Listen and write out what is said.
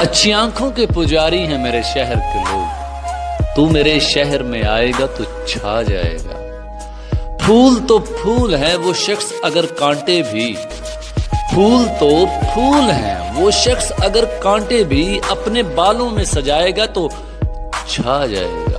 अच्छी आँखों के पुजारी हैं मेरे शहर के लोग। तू मेरे शहर में आएगा तो छा जाएगा। फूल तो फूल है, वो शख्स अगर कांटे भी। फूल तो फूल है, वो शख्स अगर कांटे भी अपने बालों में सजाएगा तो छा जाएगा।